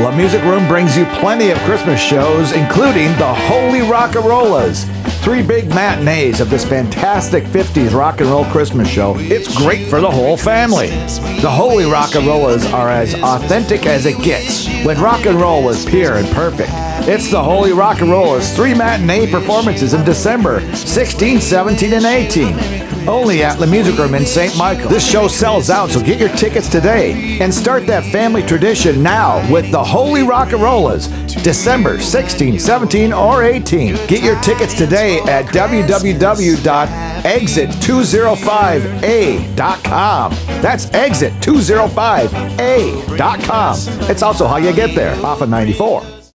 La Music Room brings you plenty of Christmas shows, including the Holy Rockarollas. Three big matinees of this fantastic 50s rock and roll Christmas show. It's great for the whole family. The Holy Rockarollas are as authentic as it gets when rock and roll was pure and perfect. It's the Holy Rockarollas three matinee performances in December 16, 17, and 18 only at the Music Room in St. Michael. This show sells out, so get your tickets today and start that family tradition now with the Holy Rockarollas, December 16, 17, or 18. Get your tickets today at www.exit205a.com. That's exit205a.com. It's also how you get there off of 94.